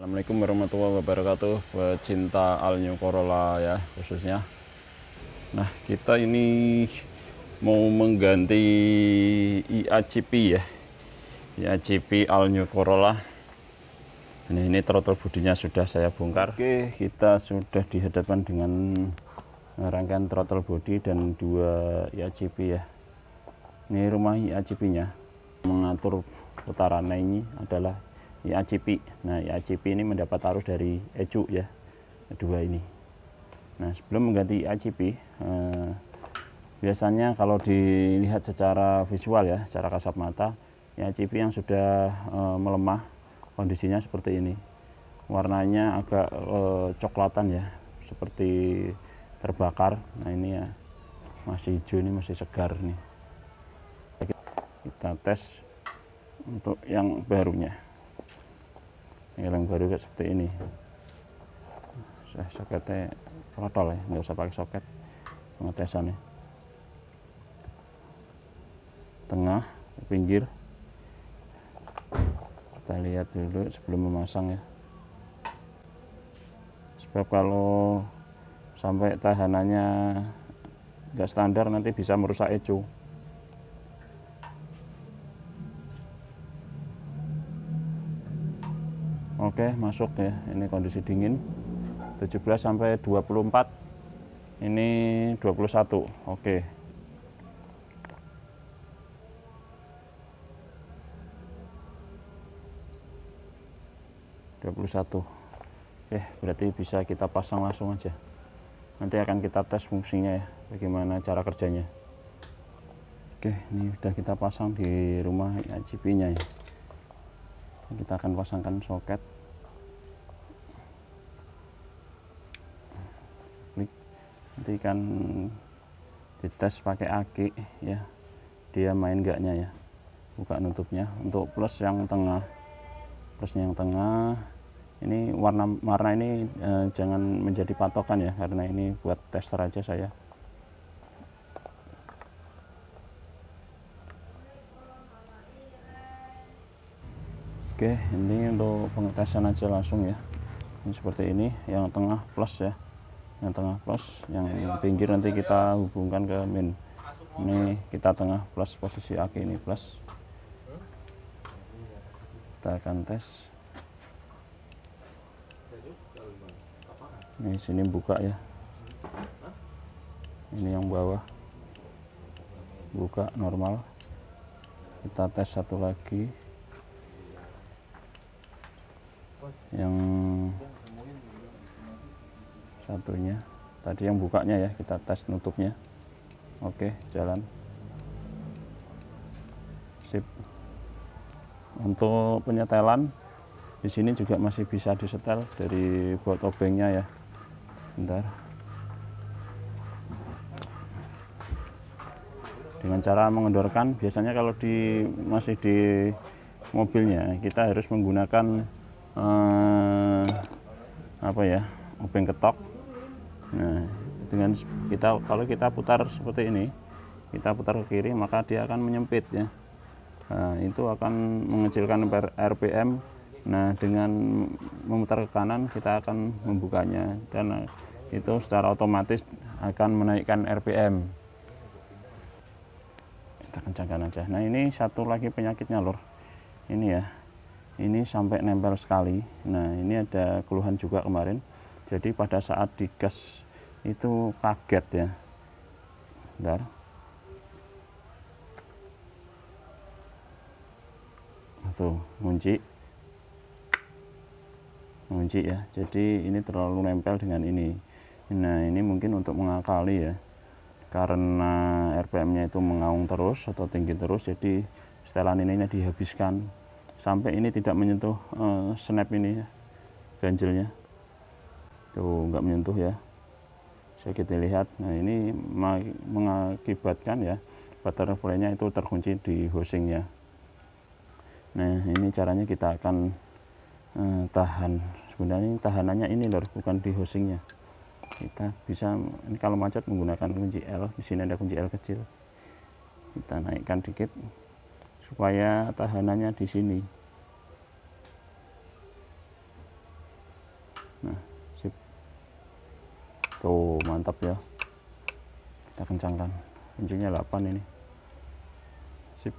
Assalamualaikum warahmatullahi wabarakatuh. Pecinta All New Corolla ya khususnya. Nah kita ini mau mengganti IACP ya. IACP All New Corolla ini, ini throttle bodinya sudah saya bongkar. Oke kita sudah dihadapkan dengan rangkaian throttle body dan dua IACP ya. Ini rumah IACP nya mengatur putarannya ini adalah IACP. Nah, IACP ini mendapat arus dari ECU ya, dua ini. Nah, sebelum mengganti IACP, eh, biasanya kalau dilihat secara visual ya, secara kasat mata, IACP yang sudah eh, melemah, kondisinya seperti ini. Warnanya agak eh, coklatan ya, seperti terbakar. Nah, ini ya masih hijau ini masih segar nih. Kita tes untuk yang barunya yang baru kayak seperti ini. Saya soketnya protol ya nggak usah pakai soket. Pengetesannya tengah pinggir. Kita lihat dulu sebelum memasang ya. Sebab kalau sampai tahanannya nggak standar nanti bisa merusak ecu Oke, masuk ya. Ini kondisi dingin. 17 sampai 24. Ini 21. Oke. Dua puluh satu. Oke, berarti bisa kita pasang langsung aja. Nanti akan kita tes fungsinya ya, bagaimana cara kerjanya. Oke, ini sudah kita pasang di rumah ICP-nya ya kita akan pasangkan soket nanti kan dites pakai aki ya. Dia main enggaknya ya. Buka nutupnya. Untuk plus yang tengah. Plusnya yang tengah. Ini warna warna ini eh, jangan menjadi patokan ya karena ini buat tester aja saya. Oke ini untuk pengetesan aja langsung ya. Ini seperti ini yang tengah plus ya yang tengah plus yang pinggir nanti kita hubungkan ke min. Ini kita tengah plus posisi aki ini plus. Kita akan tes. Ini sini buka ya. Ini yang bawah. Buka normal. Kita tes satu lagi. Yang satunya. Tadi yang bukanya ya kita tes nutupnya. Oke jalan. Sip. Untuk penyetelan di sini juga masih bisa disetel dari buat obengnya ya. Bentar. Dengan cara mengendorkan biasanya kalau di masih di mobilnya kita harus menggunakan eh, apa ya obeng ketok nah dengan kita kalau kita putar seperti ini kita putar ke kiri maka dia akan menyempit ya. Nah, itu akan mengecilkan RPM nah dengan memutar ke kanan kita akan membukanya. Dan itu secara otomatis akan menaikkan RPM kita kencangkan aja. Nah ini satu lagi penyakitnya lor ini ya. Ini sampai nempel sekali. Nah ini ada keluhan juga kemarin jadi pada saat digas itu kaget ya. Bentar. Tuh ngunci. Ngunci ya. Jadi ini terlalu nempel dengan ini. Nah ini mungkin untuk mengakali ya. Karena RPM nya itu mengaung terus atau tinggi terus jadi setelan ini dihabiskan. Sampai ini tidak menyentuh uh, snap ini ya, ganjelnya tuh nggak menyentuh ya. Saya kita lihat nah ini mengakibatkan ya butterfly-nya itu terkunci di housingnya nah ini caranya kita akan uh, tahan. Sebenarnya tahanannya ini loh bukan di housingnya kita bisa ini kalau macet menggunakan kunci L di sini ada kunci L kecil. Kita naikkan dikit supaya tahanannya di sini tuh mantap ya. Kita kencangkan. Kuncinya 8 ini. Sip.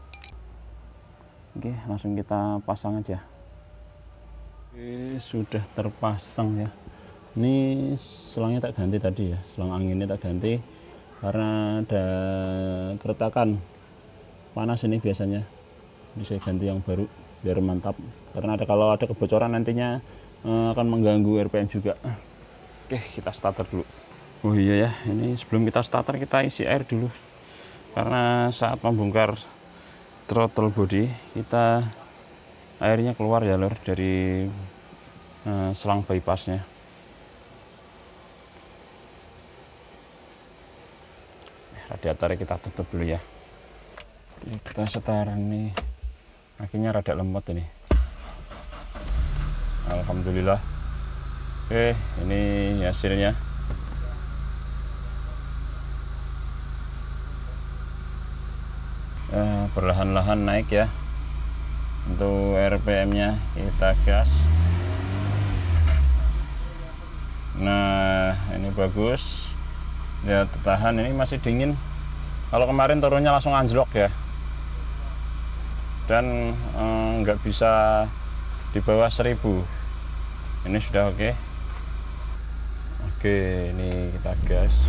Oke langsung kita pasang aja. Oke sudah terpasang ya. Ini selangnya tak ganti tadi ya. Selang anginnya tak ganti. Karena ada keretakan. Panas ini biasanya. Ini saya ganti yang baru biar mantap. Karena ada kalau ada kebocoran nantinya eh, akan mengganggu RPM juga oke kita starter dulu. Oh iya ya ini sebelum kita starter kita isi air dulu. Karena saat membongkar throttle body kita airnya keluar ya lor dari eh, selang bypassnya. Radiatornya kita tutup dulu ya. Kita setar ini akhirnya rada lemot ini. Alhamdulillah oke ini hasilnya. Eh, perlahan-lahan naik ya. Untuk RPM nya kita gas. Nah ini bagus. Ya tertahan. Ini masih dingin. Kalau kemarin turunnya langsung anjlok ya. Dan eh, nggak eh, bisa di bawah 1000 ini sudah oke. okay. Oke ini kita gas.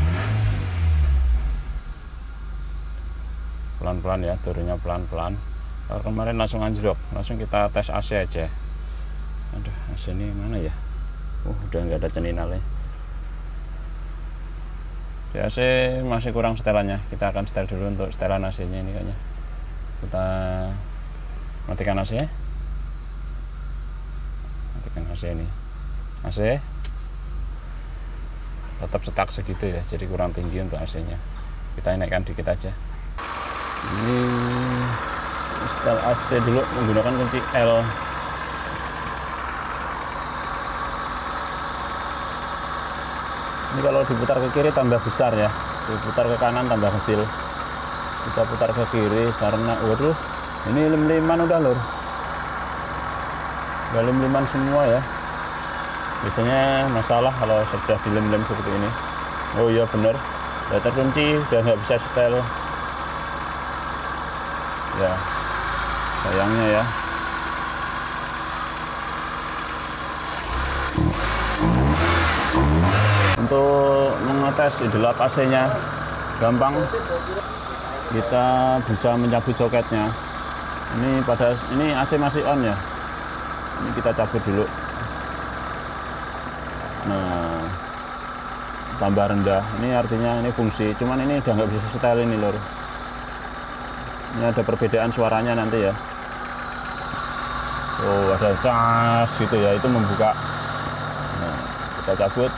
Pelan-pelan ya turunnya pelan-pelan. Kemarin langsung anjlok langsung kita tes AC aja. Aduh AC ini mana ya? Uh udah nggak ada ceninalnya di AC masih kurang setelannya. Kita akan setel dulu untuk setelan AC nya ini kayaknya. Kita matikan AC. Matikan AC ini. AC tetap setak segitu ya jadi kurang tinggi untuk AC nya. Kita naikkan dikit aja. Ini setel AC dulu menggunakan kunci L. Ini kalau diputar ke kiri tambah besar ya diputar ke kanan tambah kecil. Kita putar ke kiri karena waduh ini lem-leman udah lor udah lem-leman semua ya biasanya masalah kalau sudah dilem-lem seperti ini. Oh iya bener udah terkunci udah nggak bisa setel. Ya sayangnya ya. Untuk mengetes idolap AC nya gampang. Kita bisa mencabut soketnya. Ini pada ini AC masih on ya? Ini kita cabut dulu nah tambah rendah. Ini artinya ini fungsi. Cuman ini udah nggak bisa setel ini lor ini ada perbedaan suaranya nanti ya. Oh ada cas gitu ya. Itu membuka. Nah, kita cabut.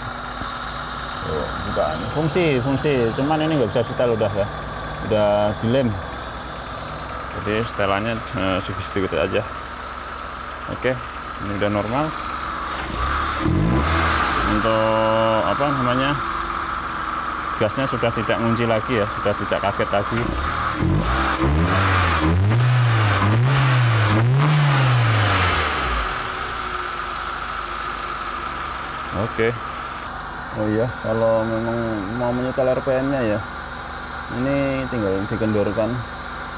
Oh, fungsi fungsi. Cuman ini nggak bisa setel udah ya. Udah dilem. Jadi setelannya eh, sedikit-sedikit aja. Oke ini udah normal untuk apa namanya gasnya sudah tidak ngunci lagi ya sudah tidak kaget lagi Oke. Oh iya, kalau memang mau menyetel RPM-nya ya, ini tinggal dikendorkan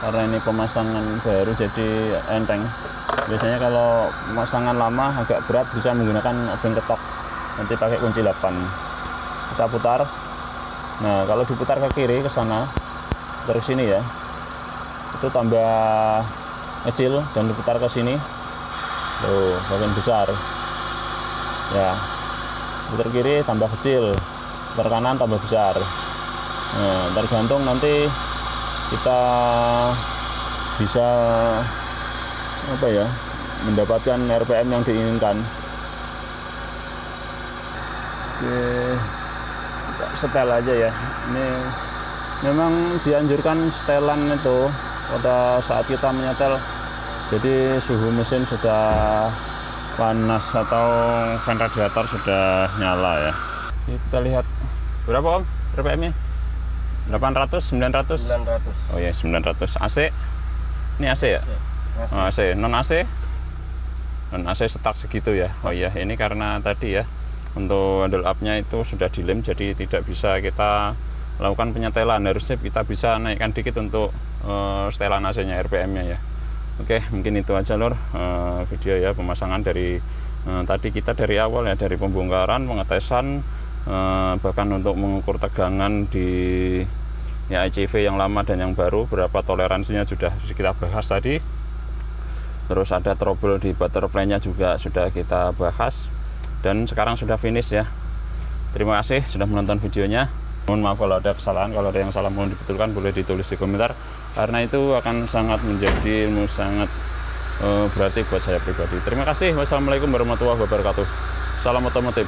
karena ini pemasangan baru jadi enteng. Biasanya kalau pemasangan lama agak berat bisa menggunakan obeng ketok. Nanti pakai kunci 8. Kita putar. Nah, kalau diputar ke kiri ke sana, terus sini ya. Itu tambah kecil dan diputar ke sini. Tuh bagian besar. Ya. Putar kiri tambah kecil. Putar kanan tambah besar. Nah, tergantung nanti kita bisa apa ya mendapatkan RPM yang diinginkan oke. Setel aja ya. Ini memang dianjurkan setelan itu pada saat kita menyetel. Jadi suhu mesin sudah panas atau fan radiator sudah nyala ya. Kita lihat. Berapa om? RPM nya 800 900 900 oh ya 900 AC ini AC ya, ya oh, AC non AC non AC setak segitu ya? Oh iya ini karena tadi ya untuk handle upnya itu sudah dilem jadi tidak bisa kita lakukan penyetelan. Harusnya kita bisa naikkan dikit untuk uh, setelan AC nya RPM nya ya. Oke mungkin itu aja lor uh, video ya pemasangan dari uh, tadi kita dari awal ya dari pembongkaran pengetesan uh, bahkan untuk mengukur tegangan di ya ICV yang lama dan yang baru berapa toleransinya sudah kita bahas tadi. Terus ada trouble di butterfly nya juga sudah kita bahas dan sekarang sudah finish ya. Terima kasih sudah menonton videonya. Mohon maaf kalau ada kesalahan. Kalau ada yang salah mohon dibetulkan. Boleh ditulis di komentar. Karena itu akan sangat menjadi ilmu sangat uh, berarti buat saya pribadi. Terima kasih. Wassalamualaikum warahmatullahi wabarakatuh. Salam otomotif